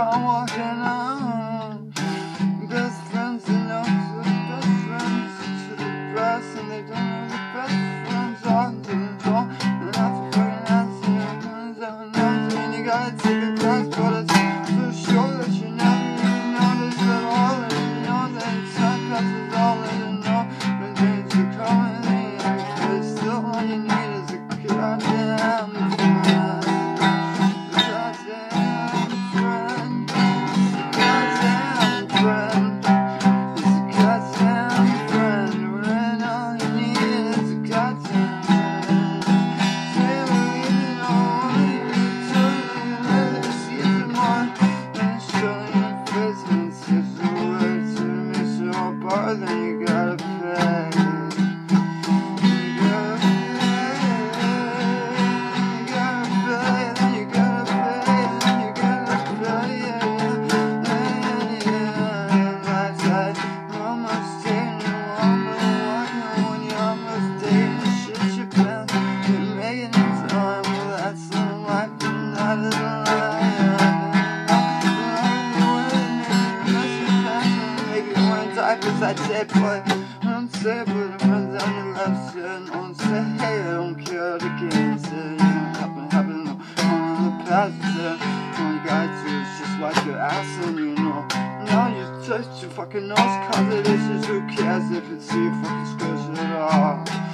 I'm walking on. Best friends and the best friends to the breast, and they don't know the best friends to the door. And that's a fucking answer. And times when you gotta take a class, but it's so sure that you never even notice at all. And you know that cause it's all in the know. Cause I it runs on the left side. I don't say, hey, I don't care game. Say, you happen, happen, on the past. Gotta do is just wipe your ass, and you know, now you touch your fucking nose, cause it is just who cares if it's a fucking scratch at all.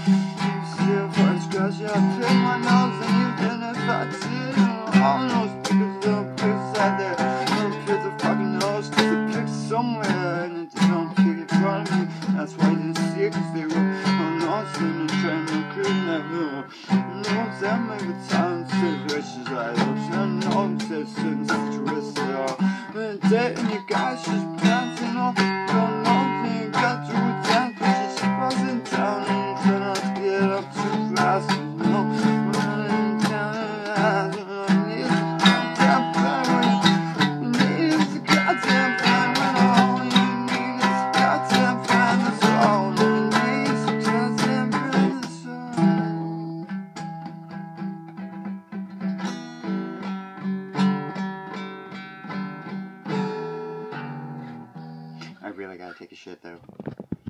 That's why you didn't see it, cause they were on us and trying to create that mirror. Knows that maybe time wishes I there's certain situations that are when dating you guys just bouncing off don't got it down cause you're buzzing down and try not to get up too fast you I gotta take a shit though.